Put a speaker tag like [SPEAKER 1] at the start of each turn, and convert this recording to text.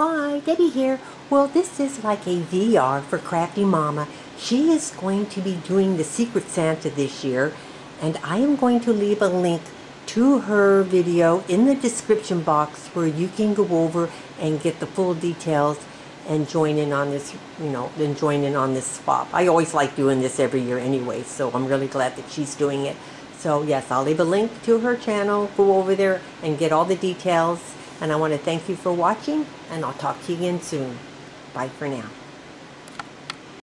[SPEAKER 1] Hi, Debbie here. Well, this is like a VR for Crafty Mama. She is going to be doing the Secret Santa this year, and I am going to leave a link to her video in the description box where you can go over and get the full details and join in on this, you know, and join in on this swap. I always like doing this every year anyway, so I'm really glad that she's doing it. So yes, I'll leave a link to her channel. Go over there and get all the details. And I want to thank you for watching, and I'll talk to you again soon. Bye for now.